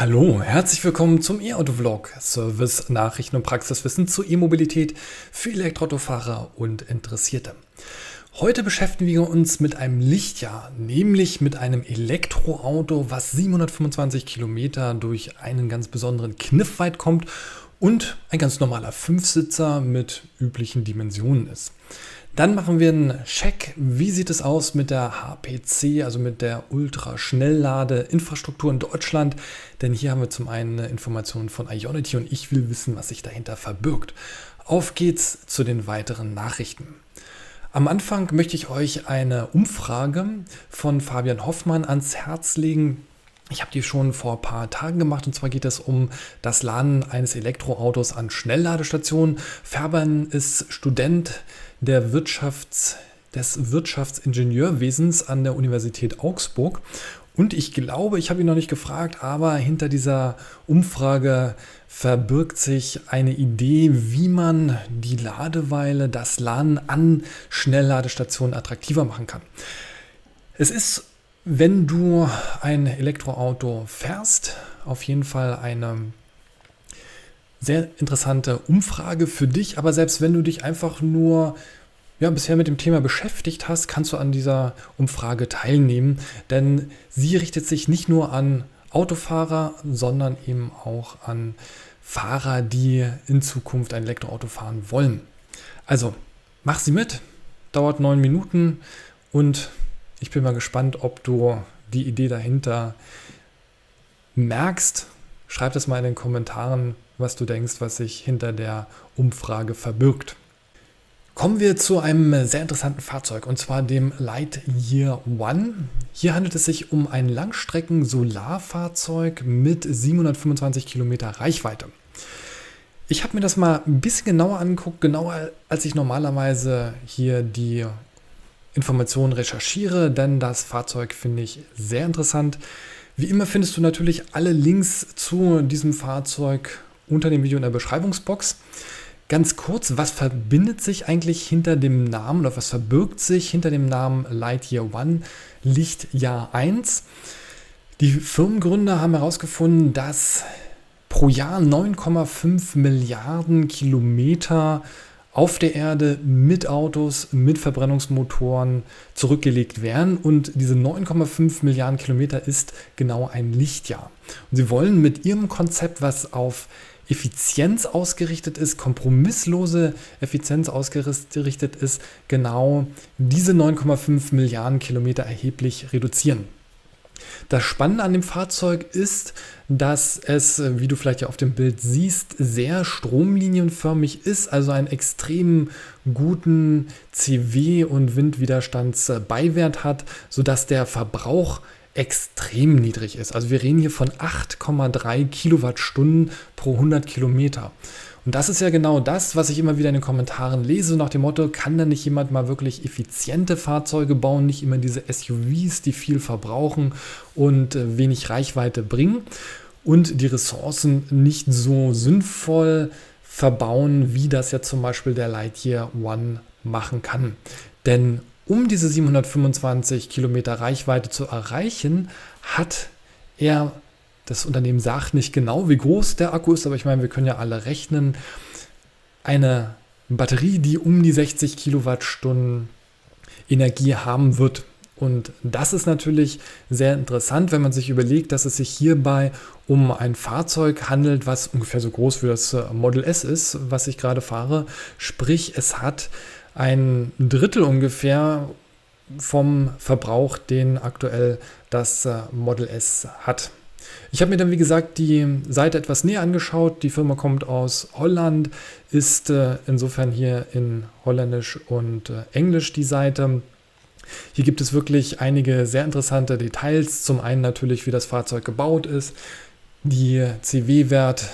Hallo, herzlich willkommen zum E-Auto-Vlog, Service, Nachrichten und Praxiswissen zu E-Mobilität für Elektroautofahrer und Interessierte. Heute beschäftigen wir uns mit einem Lichtjahr, nämlich mit einem Elektroauto, was 725 Kilometer durch einen ganz besonderen Kniff weit kommt und ein ganz normaler Fünfsitzer mit üblichen Dimensionen ist. Dann machen wir einen Check. Wie sieht es aus mit der HPC, also mit der Ultraschnelllade-Infrastruktur in Deutschland? Denn hier haben wir zum einen Informationen von Ionity und ich will wissen, was sich dahinter verbirgt. Auf geht's zu den weiteren Nachrichten. Am Anfang möchte ich euch eine Umfrage von Fabian Hoffmann ans Herz legen. Ich habe die schon vor ein paar Tagen gemacht und zwar geht es um das Laden eines Elektroautos an Schnellladestationen. Fabian ist Student der Wirtschafts, des Wirtschaftsingenieurwesens an der Universität Augsburg. Und ich glaube, ich habe ihn noch nicht gefragt, aber hinter dieser Umfrage verbirgt sich eine Idee, wie man die Ladeweile, das Laden an Schnellladestationen attraktiver machen kann. Es ist, wenn du ein Elektroauto fährst, auf jeden Fall eine sehr interessante Umfrage für dich, aber selbst wenn du dich einfach nur ja, bisher mit dem Thema beschäftigt hast, kannst du an dieser Umfrage teilnehmen, denn sie richtet sich nicht nur an Autofahrer, sondern eben auch an Fahrer, die in Zukunft ein Elektroauto fahren wollen. Also, mach sie mit, dauert neun Minuten und ich bin mal gespannt, ob du die Idee dahinter merkst. Schreib das mal in den Kommentaren, was du denkst, was sich hinter der Umfrage verbirgt. Kommen wir zu einem sehr interessanten Fahrzeug und zwar dem Lightyear One. Hier handelt es sich um ein Langstrecken-Solarfahrzeug mit 725 Kilometer Reichweite. Ich habe mir das mal ein bisschen genauer angeguckt, genauer als ich normalerweise hier die Informationen recherchiere, denn das Fahrzeug finde ich sehr interessant. Wie immer findest du natürlich alle Links zu diesem Fahrzeug unter dem Video in der Beschreibungsbox. Ganz kurz, was verbindet sich eigentlich hinter dem Namen oder was verbirgt sich hinter dem Namen Lightyear One, Lichtjahr 1? Die Firmengründer haben herausgefunden, dass pro Jahr 9,5 Milliarden Kilometer auf der Erde mit Autos, mit Verbrennungsmotoren zurückgelegt werden. Und diese 9,5 Milliarden Kilometer ist genau ein Lichtjahr. Und sie wollen mit ihrem Konzept, was auf Effizienz ausgerichtet ist, kompromisslose Effizienz ausgerichtet ist, genau diese 9,5 Milliarden Kilometer erheblich reduzieren. Das Spannende an dem Fahrzeug ist, dass es, wie du vielleicht ja auf dem Bild siehst, sehr stromlinienförmig ist, also einen extrem guten CW- und Windwiderstandsbeiwert hat, sodass der Verbrauch extrem niedrig ist. Also wir reden hier von 8,3 Kilowattstunden pro 100 Kilometer. Und das ist ja genau das, was ich immer wieder in den Kommentaren lese, nach dem Motto, kann da nicht jemand mal wirklich effiziente Fahrzeuge bauen, nicht immer diese SUVs, die viel verbrauchen und äh, wenig Reichweite bringen und die Ressourcen nicht so sinnvoll verbauen, wie das ja zum Beispiel der Lightyear One machen kann. Denn um diese 725 Kilometer Reichweite zu erreichen, hat er, das Unternehmen sagt nicht genau, wie groß der Akku ist, aber ich meine, wir können ja alle rechnen, eine Batterie, die um die 60 Kilowattstunden Energie haben wird. Und das ist natürlich sehr interessant, wenn man sich überlegt, dass es sich hierbei um ein Fahrzeug handelt, was ungefähr so groß wie das Model S ist, was ich gerade fahre. Sprich, es hat ein Drittel ungefähr vom Verbrauch, den aktuell das äh, Model S hat. Ich habe mir dann, wie gesagt, die Seite etwas näher angeschaut. Die Firma kommt aus Holland, ist äh, insofern hier in Holländisch und äh, Englisch die Seite. Hier gibt es wirklich einige sehr interessante Details. Zum einen natürlich, wie das Fahrzeug gebaut ist, die CW-Wert,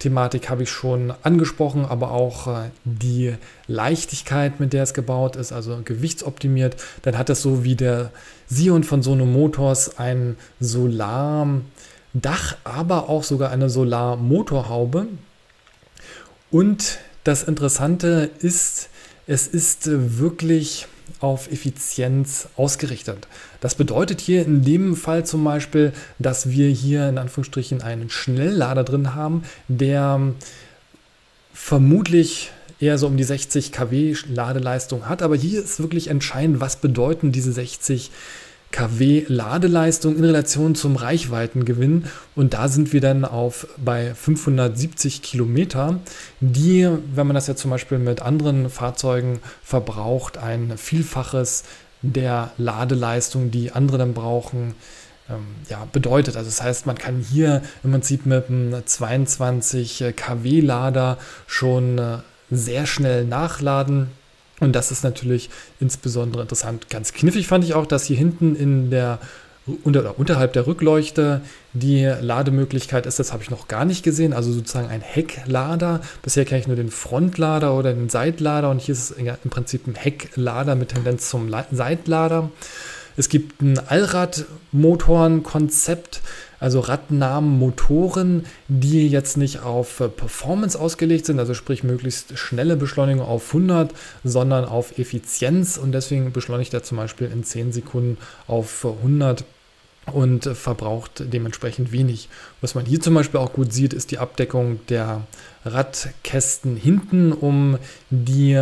Thematik habe ich schon angesprochen, aber auch äh, die Leichtigkeit, mit der es gebaut ist, also gewichtsoptimiert. Dann hat es so wie der Sion von Sono Motors ein Solardach, aber auch sogar eine Solarmotorhaube. Und das Interessante ist, es ist wirklich auf Effizienz ausgerichtet. Das bedeutet hier in dem Fall zum Beispiel, dass wir hier in Anführungsstrichen einen Schnelllader drin haben, der vermutlich eher so um die 60 kW Ladeleistung hat. Aber hier ist wirklich entscheidend, was bedeuten diese 60 kW Ladeleistung in Relation zum Reichweitengewinn. Und da sind wir dann auf bei 570 Kilometer, die, wenn man das jetzt zum Beispiel mit anderen Fahrzeugen verbraucht, ein Vielfaches der Ladeleistung, die andere dann brauchen, ähm, ja, bedeutet. Also das heißt, man kann hier im Prinzip mit einem 22 kW Lader schon äh, sehr schnell nachladen. Und das ist natürlich insbesondere interessant. Ganz knifflig fand ich auch, dass hier hinten in der unter, unterhalb der Rückleuchte die Lademöglichkeit ist. Das habe ich noch gar nicht gesehen. Also sozusagen ein Hecklader. Bisher kenne ich nur den Frontlader oder den Seitlader und hier ist es im Prinzip ein Hecklader mit Tendenz zum Seitlader. Es gibt ein Allradmotorenkonzept, also radnahmen Motoren, die jetzt nicht auf Performance ausgelegt sind, also sprich möglichst schnelle Beschleunigung auf 100, sondern auf Effizienz und deswegen beschleunigt er zum Beispiel in 10 Sekunden auf 100 und verbraucht dementsprechend wenig. Was man hier zum Beispiel auch gut sieht, ist die Abdeckung der Radkästen hinten, um die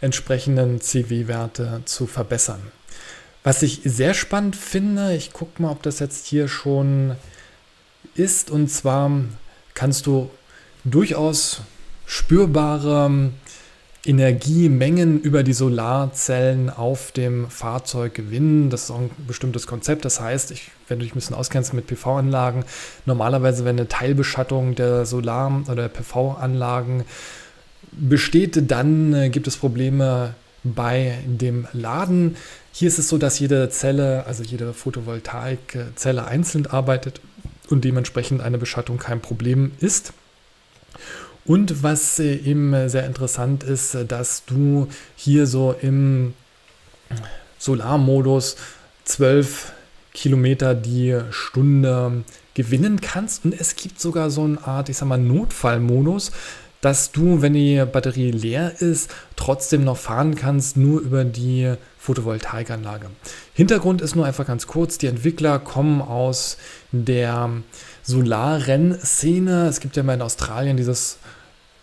entsprechenden CW-Werte zu verbessern. Was ich sehr spannend finde, ich gucke mal, ob das jetzt hier schon ist, und zwar kannst du durchaus spürbare Energiemengen über die Solarzellen auf dem Fahrzeug gewinnen. Das ist auch ein bestimmtes Konzept. Das heißt, ich, wenn du dich ein bisschen auskennst mit PV-Anlagen, normalerweise, wenn eine Teilbeschattung der Solar- oder PV-Anlagen besteht, dann äh, gibt es Probleme bei dem Laden. Hier ist es so, dass jede Zelle, also jede Photovoltaikzelle einzeln arbeitet und dementsprechend eine Beschattung kein Problem ist. Und was äh, eben sehr interessant ist, dass du hier so im Solarmodus 12 Kilometer die Stunde gewinnen kannst. Und es gibt sogar so eine Art, ich sag mal, Notfallmodus dass du, wenn die Batterie leer ist, trotzdem noch fahren kannst, nur über die Photovoltaikanlage. Hintergrund ist nur einfach ganz kurz, die Entwickler kommen aus der Solarrennszene. Es gibt ja mal in Australien dieses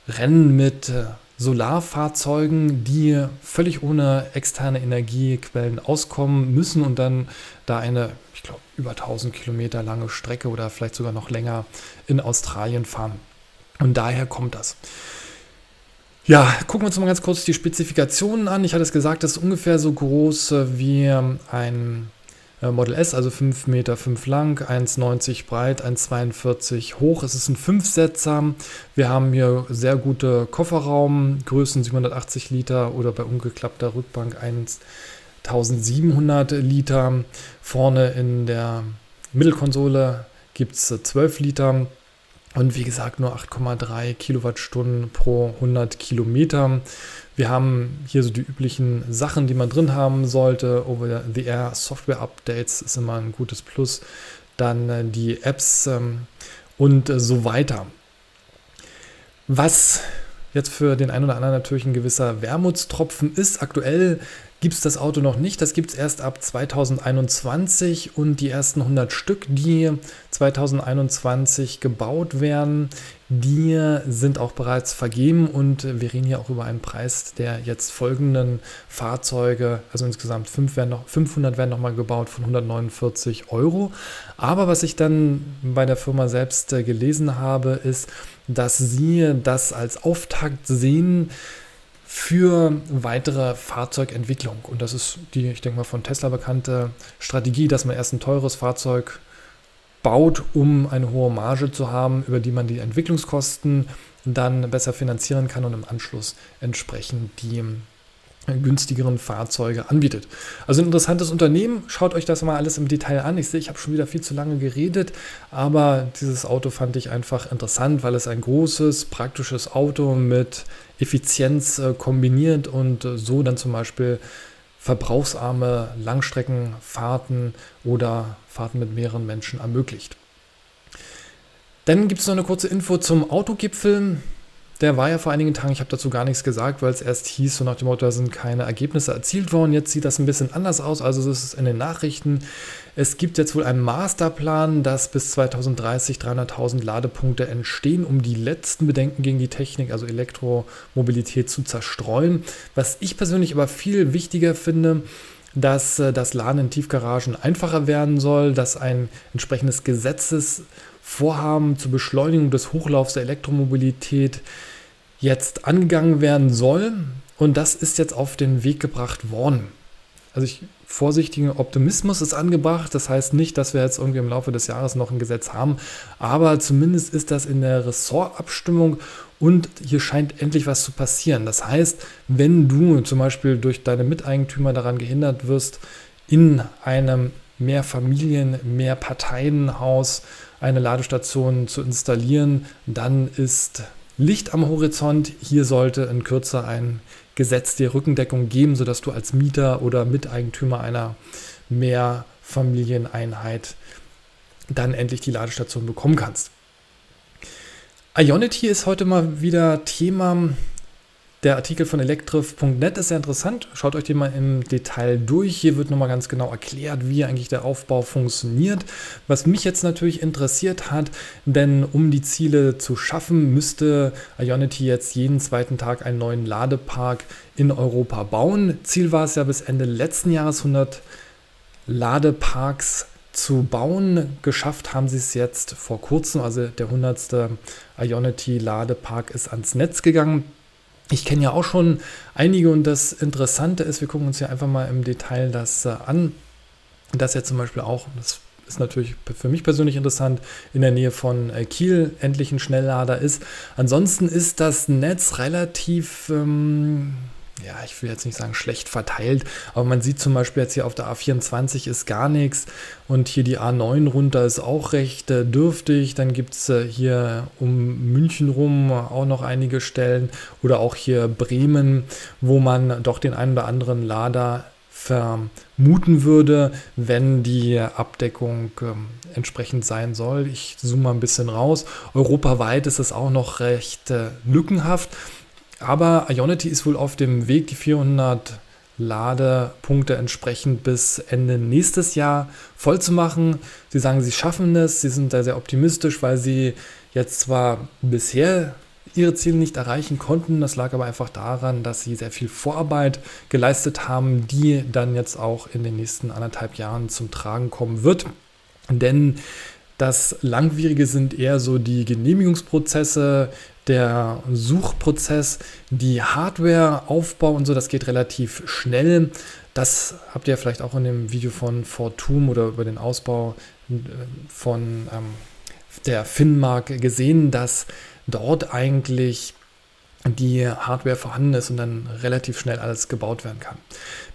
Rennen mit äh, Solarfahrzeugen, die völlig ohne externe Energiequellen auskommen müssen und dann da eine, ich glaube, über 1000 Kilometer lange Strecke oder vielleicht sogar noch länger in Australien fahren. Und daher kommt das. Ja, gucken wir uns mal ganz kurz die Spezifikationen an. Ich hatte es gesagt, das ist ungefähr so groß äh, wie ein äh, Model S, also 5 Meter 5 lang, 1,90 breit, 1,42 hoch. Es ist ein Fünfsetzer. Wir haben hier sehr gute Kofferraumgrößen, 780 Liter oder bei umgeklappter Rückbank 1700 Liter. Vorne in der Mittelkonsole gibt es 12 Liter. Und wie gesagt, nur 8,3 Kilowattstunden pro 100 Kilometer. Wir haben hier so die üblichen Sachen, die man drin haben sollte. Over-the-Air Software Updates ist immer ein gutes Plus. Dann äh, die Apps ähm, und äh, so weiter. Was jetzt für den einen oder anderen natürlich ein gewisser Wermutstropfen ist. Aktuell gibt es das Auto noch nicht. Das gibt es erst ab 2021 und die ersten 100 Stück, die 2021 gebaut werden, die sind auch bereits vergeben und wir reden hier auch über einen Preis der jetzt folgenden Fahrzeuge, also insgesamt 5 werden noch, 500 werden nochmal gebaut von 149 Euro. Aber was ich dann bei der Firma selbst äh, gelesen habe, ist, dass sie das als Auftakt sehen, für weitere Fahrzeugentwicklung. Und das ist die, ich denke mal, von Tesla bekannte Strategie, dass man erst ein teures Fahrzeug baut, um eine hohe Marge zu haben, über die man die Entwicklungskosten dann besser finanzieren kann und im Anschluss entsprechend die günstigeren Fahrzeuge anbietet. Also ein interessantes Unternehmen. Schaut euch das mal alles im Detail an. Ich sehe, ich habe schon wieder viel zu lange geredet, aber dieses Auto fand ich einfach interessant, weil es ein großes, praktisches Auto mit Effizienz äh, kombiniert und äh, so dann zum Beispiel verbrauchsarme Langstreckenfahrten oder Fahrten mit mehreren Menschen ermöglicht. Dann gibt es noch eine kurze Info zum Autogipfel der war ja vor einigen Tagen, ich habe dazu gar nichts gesagt, weil es erst hieß, so nach dem Motto, da sind keine Ergebnisse erzielt worden. Jetzt sieht das ein bisschen anders aus, also es ist in den Nachrichten. Es gibt jetzt wohl einen Masterplan, dass bis 2030 300.000 Ladepunkte entstehen, um die letzten Bedenken gegen die Technik, also Elektromobilität, zu zerstreuen. Was ich persönlich aber viel wichtiger finde, dass äh, das Laden in Tiefgaragen einfacher werden soll, dass ein entsprechendes Gesetzesvorhaben zur Beschleunigung des Hochlaufs der Elektromobilität jetzt angegangen werden soll. Und das ist jetzt auf den Weg gebracht worden. Also ich vorsichtiger Optimismus ist angebracht. Das heißt nicht, dass wir jetzt irgendwie im Laufe des Jahres noch ein Gesetz haben, aber zumindest ist das in der Ressortabstimmung und hier scheint endlich was zu passieren. Das heißt, wenn du zum Beispiel durch deine Miteigentümer daran gehindert wirst, in einem Mehrfamilien-, Mehrparteienhaus eine Ladestation zu installieren, dann ist Licht am Horizont. Hier sollte in Kürze ein Gesetz dir Rückendeckung geben, sodass du als Mieter oder Miteigentümer einer Mehrfamilieneinheit dann endlich die Ladestation bekommen kannst. Ionity ist heute mal wieder Thema. Der Artikel von electrif.net ist sehr interessant. Schaut euch den mal im Detail durch. Hier wird nochmal ganz genau erklärt, wie eigentlich der Aufbau funktioniert. Was mich jetzt natürlich interessiert hat, denn um die Ziele zu schaffen, müsste Ionity jetzt jeden zweiten Tag einen neuen Ladepark in Europa bauen. Ziel war es ja bis Ende letzten Jahres 100 Ladeparks zu bauen. Geschafft haben sie es jetzt vor kurzem, also der 100. Ionity Ladepark ist ans Netz gegangen. Ich kenne ja auch schon einige und das Interessante ist, wir gucken uns hier einfach mal im Detail das äh, an, dass er zum Beispiel auch, das ist natürlich für mich persönlich interessant, in der Nähe von äh, Kiel endlich ein Schnelllader ist. Ansonsten ist das Netz relativ... Ähm, ja, ich will jetzt nicht sagen schlecht verteilt, aber man sieht zum Beispiel jetzt hier auf der A24 ist gar nichts und hier die A9 runter ist auch recht äh, dürftig. Dann gibt es äh, hier um München rum auch noch einige Stellen oder auch hier Bremen, wo man doch den einen oder anderen Lader vermuten würde, wenn die Abdeckung äh, entsprechend sein soll. Ich zoome mal ein bisschen raus. Europaweit ist es auch noch recht äh, lückenhaft. Aber Ionity ist wohl auf dem Weg, die 400 Ladepunkte entsprechend bis Ende nächstes Jahr voll zu machen. Sie sagen, sie schaffen es. Sie sind da sehr optimistisch, weil sie jetzt zwar bisher ihre Ziele nicht erreichen konnten. Das lag aber einfach daran, dass sie sehr viel Vorarbeit geleistet haben, die dann jetzt auch in den nächsten anderthalb Jahren zum Tragen kommen wird. Denn das Langwierige sind eher so die Genehmigungsprozesse, der Suchprozess, die Hardware-Aufbau und so, das geht relativ schnell. Das habt ihr vielleicht auch in dem Video von Fortum oder über den Ausbau äh, von ähm, der Finnmark gesehen, dass dort eigentlich die Hardware vorhanden ist und dann relativ schnell alles gebaut werden kann.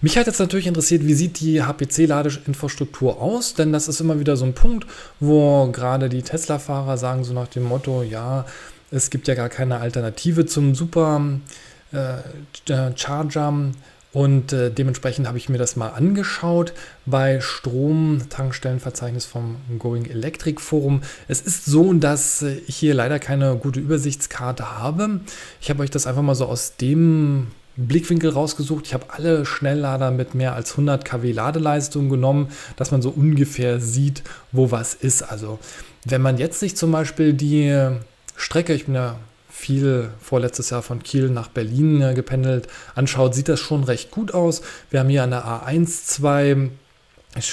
Mich hat jetzt natürlich interessiert, wie sieht die HPC-Ladeinfrastruktur aus? Denn das ist immer wieder so ein Punkt, wo gerade die Tesla-Fahrer sagen so nach dem Motto, ja, es gibt ja gar keine Alternative zum Super äh, Charger und äh, dementsprechend habe ich mir das mal angeschaut bei Strom-Tankstellenverzeichnis vom Going Electric Forum. Es ist so, dass ich hier leider keine gute Übersichtskarte habe. Ich habe euch das einfach mal so aus dem Blickwinkel rausgesucht. Ich habe alle Schnelllader mit mehr als 100 kW Ladeleistung genommen, dass man so ungefähr sieht, wo was ist. Also wenn man jetzt sich zum Beispiel die Strecke, ich bin ja viel vorletztes Jahr von Kiel nach Berlin äh, gependelt, anschaut, sieht das schon recht gut aus. Wir haben hier an der A1 zwei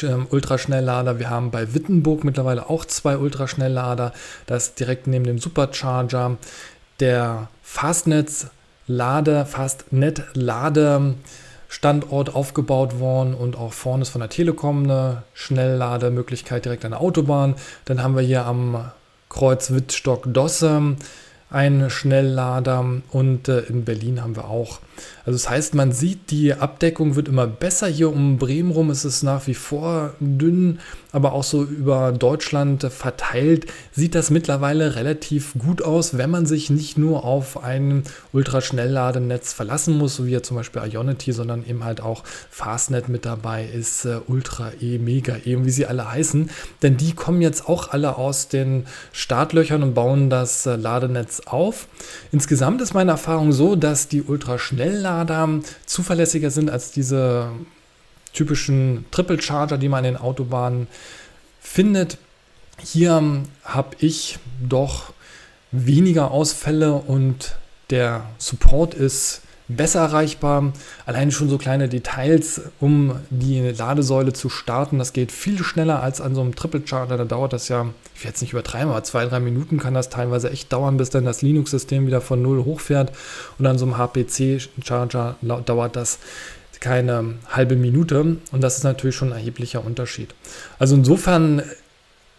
ähm, Ultraschnelllader. Wir haben bei Wittenburg mittlerweile auch zwei Ultraschnelllader. Das direkt neben dem Supercharger. Der Fastnetz Lade, Fastnet Lade Standort aufgebaut worden und auch vorne ist von der Telekom eine Schnelllademöglichkeit direkt an der Autobahn. Dann haben wir hier am Kreuz Wittstock-Dosse ein Schnelllader und äh, in Berlin haben wir auch. Also das heißt, man sieht, die Abdeckung wird immer besser. Hier um Bremen rum ist es nach wie vor dünn, aber auch so über Deutschland verteilt sieht das mittlerweile relativ gut aus, wenn man sich nicht nur auf ein Ultraschnellladenetz verlassen muss, so wie ja zum Beispiel Ionity, sondern eben halt auch Fastnet mit dabei ist, äh, Ultra E, Mega E und wie sie alle heißen. Denn die kommen jetzt auch alle aus den Startlöchern und bauen das äh, Ladenetz auf. Insgesamt ist meine Erfahrung so, dass die Ultraschnelllader zuverlässiger sind als diese typischen Triple Charger, die man in den Autobahnen findet. Hier habe ich doch weniger Ausfälle und der Support ist besser erreichbar. Allein schon so kleine Details, um die Ladesäule zu starten. Das geht viel schneller als an so einem Triple Charger. Da dauert das ja, ich werde es nicht übertreiben, aber zwei, drei Minuten kann das teilweise echt dauern, bis dann das Linux-System wieder von null hochfährt. Und an so einem HPC-Charger dauert das keine halbe Minute. Und das ist natürlich schon ein erheblicher Unterschied. Also insofern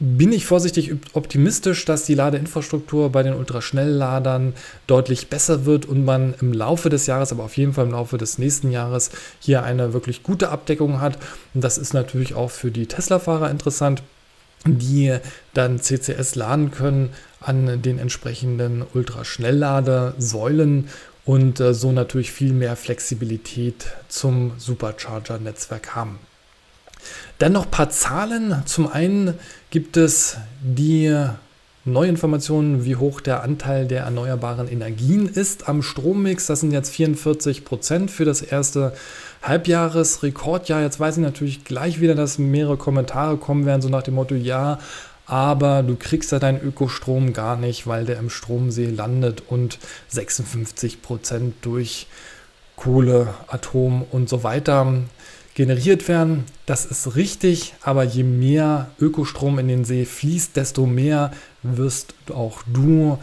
bin ich vorsichtig optimistisch, dass die Ladeinfrastruktur bei den Ultraschnellladern deutlich besser wird und man im Laufe des Jahres, aber auf jeden Fall im Laufe des nächsten Jahres hier eine wirklich gute Abdeckung hat. Und das ist natürlich auch für die Tesla-Fahrer interessant, die dann CCS laden können an den entsprechenden Ultraschnellladersäulen und äh, so natürlich viel mehr Flexibilität zum Supercharger-Netzwerk haben. Dann noch ein paar Zahlen. Zum einen gibt es die neue Informationen, wie hoch der Anteil der erneuerbaren Energien ist am Strommix. Das sind jetzt 44 Prozent für das erste Halbjahresrekordjahr. Jetzt weiß ich natürlich gleich wieder, dass mehrere Kommentare kommen werden, so nach dem Motto, ja, aber du kriegst ja deinen Ökostrom gar nicht, weil der im Stromsee landet und 56 Prozent durch Kohle, Atom und so weiter generiert werden. Das ist richtig, aber je mehr Ökostrom in den See fließt, desto mehr wirst auch du,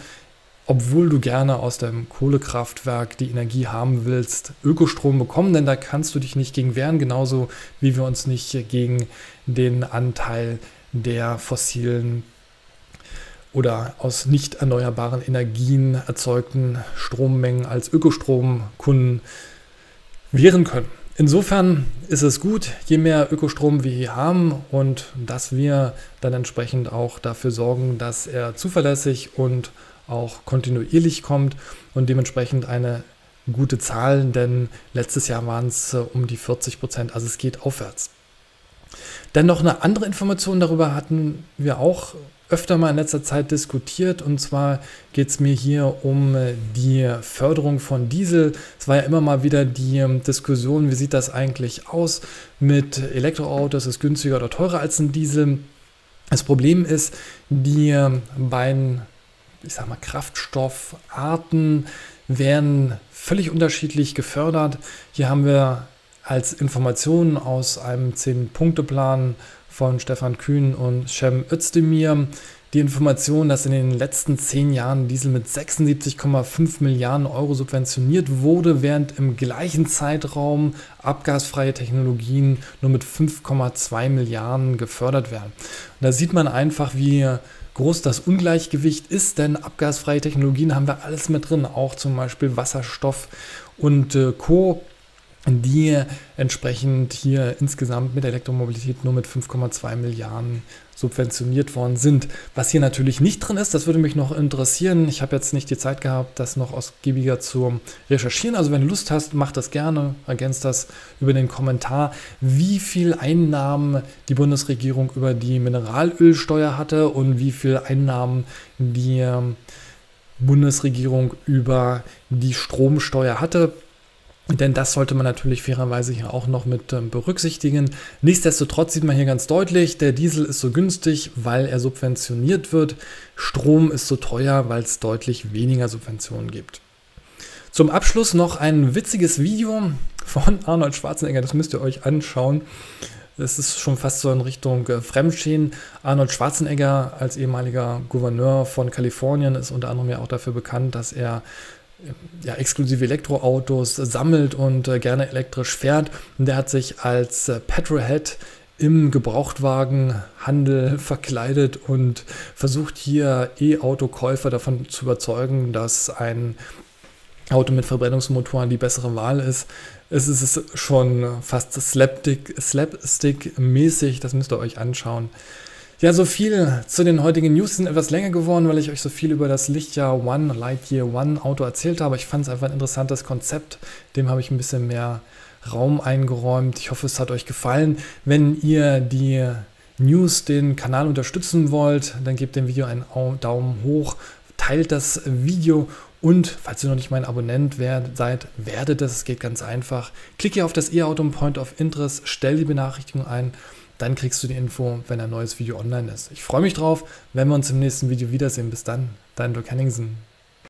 obwohl du gerne aus dem Kohlekraftwerk die Energie haben willst, Ökostrom bekommen, denn da kannst du dich nicht gegen wehren, genauso wie wir uns nicht gegen den Anteil der fossilen oder aus nicht erneuerbaren Energien erzeugten Strommengen als Ökostromkunden wehren können. Insofern ist es gut, je mehr Ökostrom wir hier haben und dass wir dann entsprechend auch dafür sorgen, dass er zuverlässig und auch kontinuierlich kommt und dementsprechend eine gute Zahl, denn letztes Jahr waren es äh, um die 40 Prozent, also es geht aufwärts. Dann noch eine andere Information darüber hatten wir auch öfter mal in letzter Zeit diskutiert. Und zwar geht es mir hier um äh, die Förderung von Diesel. Es war ja immer mal wieder die ähm, Diskussion, wie sieht das eigentlich aus mit Elektroautos? Ist es günstiger oder teurer als ein Diesel? Das Problem ist, die ähm, beiden, ich sag mal, Kraftstoffarten werden völlig unterschiedlich gefördert. Hier haben wir als Information aus einem 10-Punkte-Plan von Stefan Kühn und Cem Özdemir die Information, dass in den letzten zehn Jahren Diesel mit 76,5 Milliarden Euro subventioniert wurde, während im gleichen Zeitraum abgasfreie Technologien nur mit 5,2 Milliarden gefördert werden. Und da sieht man einfach, wie groß das Ungleichgewicht ist, denn abgasfreie Technologien haben wir alles mit drin, auch zum Beispiel Wasserstoff und äh, Co die entsprechend hier insgesamt mit Elektromobilität nur mit 5,2 Milliarden subventioniert worden sind. Was hier natürlich nicht drin ist, das würde mich noch interessieren. Ich habe jetzt nicht die Zeit gehabt, das noch ausgiebiger zu recherchieren. Also wenn du Lust hast, mach das gerne, ergänzt das über den Kommentar, wie viel Einnahmen die Bundesregierung über die Mineralölsteuer hatte und wie viel Einnahmen die Bundesregierung über die Stromsteuer hatte. Denn das sollte man natürlich fairerweise hier auch noch mit ähm, berücksichtigen. Nichtsdestotrotz sieht man hier ganz deutlich, der Diesel ist so günstig, weil er subventioniert wird. Strom ist so teuer, weil es deutlich weniger Subventionen gibt. Zum Abschluss noch ein witziges Video von Arnold Schwarzenegger, das müsst ihr euch anschauen. Es ist schon fast so in Richtung äh, Fremdschäden. Arnold Schwarzenegger als ehemaliger Gouverneur von Kalifornien ist unter anderem ja auch dafür bekannt, dass er ja, exklusive Elektroautos sammelt und äh, gerne elektrisch fährt. Und der hat sich als äh, Petrolhead im Gebrauchtwagenhandel verkleidet und versucht hier E-Auto-Käufer davon zu überzeugen, dass ein Auto mit Verbrennungsmotoren die bessere Wahl ist. Es ist schon fast Slapstick-mäßig, das müsst ihr euch anschauen. Ja, so viel zu den heutigen News. sind etwas länger geworden, weil ich euch so viel über das Lichtjahr One, Lightyear One Auto erzählt habe. Ich fand es einfach ein interessantes Konzept. Dem habe ich ein bisschen mehr Raum eingeräumt. Ich hoffe, es hat euch gefallen. Wenn ihr die News, den Kanal unterstützen wollt, dann gebt dem Video einen Daumen hoch teilt das Video und falls ihr noch nicht mein Abonnent seid, werdet es. Es geht ganz einfach. Klicke auf das E-Auto Point of Interest, stell die Benachrichtigung ein, dann kriegst du die Info, wenn ein neues Video online ist. Ich freue mich drauf, wenn wir uns im nächsten Video wiedersehen. Bis dann, dein Dirk Henningsen.